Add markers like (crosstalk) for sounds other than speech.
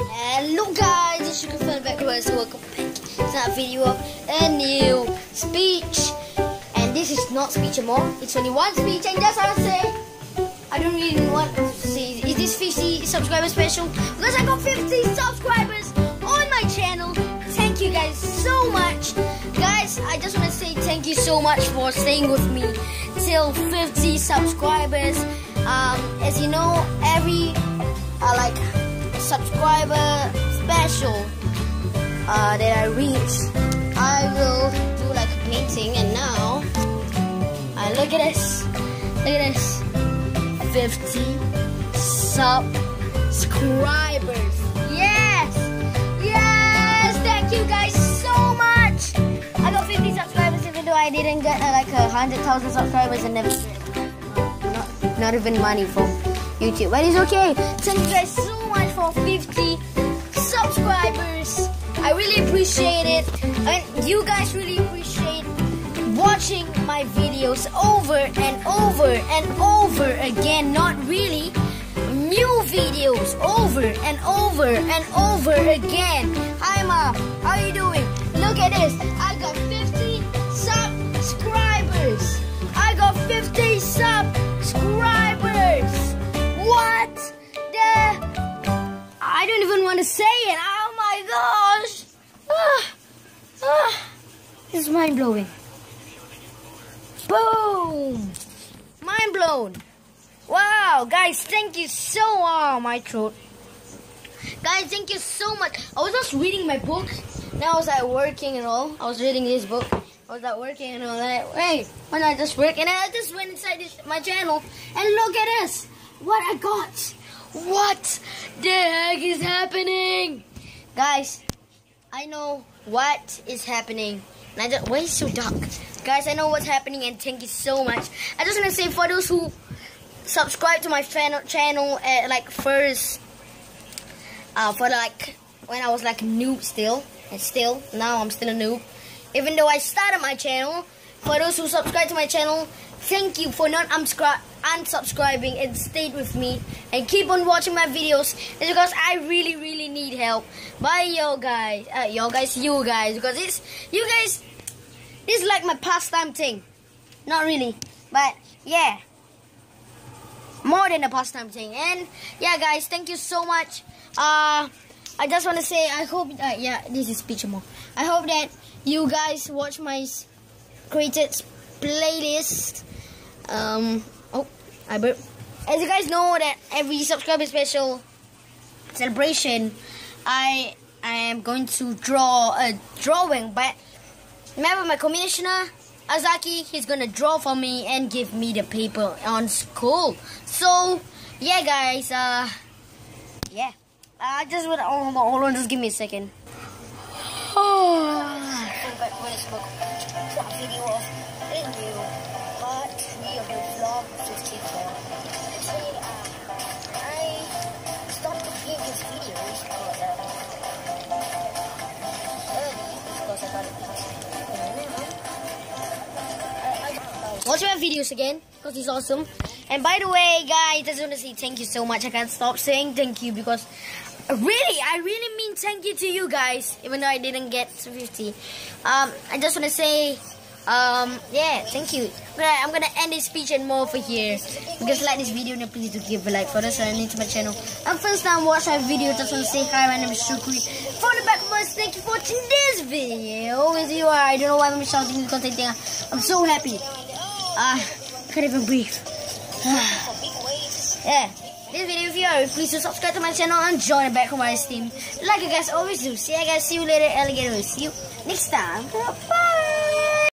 Hello guys, it's your friend back guys. Welcome back to another video of a new speech. And this is not speech anymore. It's only one speech, and that's how I say. I don't really want to say. Is this 50 subscriber special? Because I got 50 subscribers on my channel. Thank you guys so much, guys. I just want to say thank you so much for staying with me till 50 subscribers. Um, as you know, every uh, like subscriber special uh, that I reach, I will do like a painting. And now, uh, look at this, look at this, 50 subscribers. Yes, yes, thank you guys so much. I got 50 subscribers, even though I didn't get uh, like a hundred thousand subscribers and never, not, not even money from YouTube. But it's okay. Thank you guys so for 50 subscribers. I really appreciate it. And you guys really appreciate watching my videos over and over and over again. Not really. New videos over and over and over again. Hi mom, how you doing? Look at this. I got 50 subscribers. I got 50 I don't even want to say it. Oh my gosh. Ah, ah. This is mind blowing. Boom. Mind blown. Wow, guys, thank you so Oh, my throat. Guys, thank you so much. I was just reading my book. Now I was like working and all. I was reading this book. I was like working and all that. Hey, why not just work? And I just went inside this, my channel and look at this. What I got. What the heck is happening? Guys, I know what is happening. And I why is so dark? Guys, I know what's happening and thank you so much. I just want to say for those who subscribe to my fan channel at like first, uh, for like, when I was like noob still, and still, now I'm still a noob. Even though I started my channel, for those who subscribe to my channel, thank you for not unsubscribing and stayed with me and keep on watching my videos. It's because I really, really need help by yo guys, uh, guys, you guys, because it's you guys. This is like my pastime thing. Not really, but yeah, more than a pastime thing. And yeah, guys, thank you so much. Uh, I just want to say, I hope, uh, yeah, this is speech more. I hope that you guys watch my created playlist. Um, oh, I burp. As you guys know that every subscriber special celebration, I I am going to draw a drawing. But remember, my commissioner Azaki, he's gonna draw for me and give me the paper on school. So yeah, guys. Uh, yeah. I just would. Oh, hold on, just give me a second. (sighs) (sighs) video Watch my videos again because he's awesome. And by the way, guys, I just want to say thank you so much. I can't stop saying thank you because really, I really mean thank you to you guys, even though I didn't get to 50. Um, I just want to say um, yeah, thank you. But I'm gonna end this speech and more for here. Because like this video, and please do give a like for this and into my channel. And first time watch my video, just wanna say hi, my name is Syuqree. For the back of us, thank you for watching this video. As you are, I don't know why I'm shouting because I think I'm so happy. Ah, uh, can't even breathe. (sighs) yeah. This video if you are, please do subscribe to my channel and join the back of my team. Like you guys always do. See you guys, see you later, alligator. See you next time. Bye.